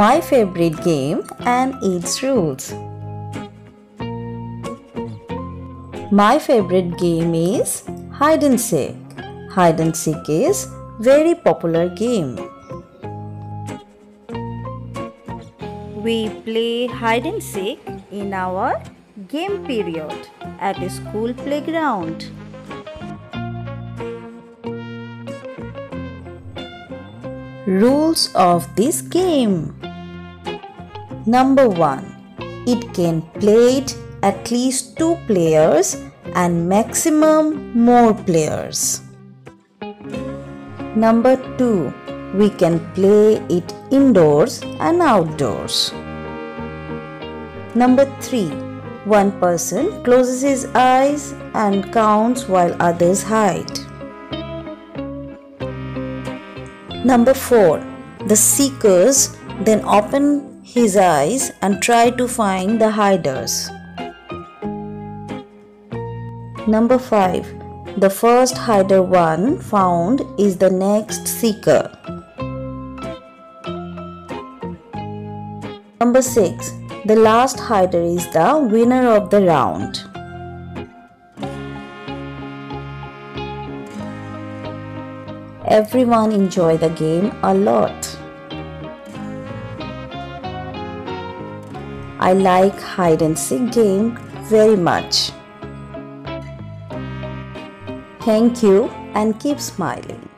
my favorite game and its rules. My favorite game is hide and seek. Hide and seek is very popular game. We play hide and seek in our game period at a school playground. Rules of this game Number 1 It can play it at least 2 players and maximum more players. Number 2 We can play it indoors and outdoors. Number 3 One person closes his eyes and counts while others hide. Number 4. The seekers then open his eyes and try to find the hiders. Number 5. The first hider one found is the next seeker. Number 6. The last hider is the winner of the round. Everyone enjoy the game a lot. I like hide and seek game very much. Thank you and keep smiling.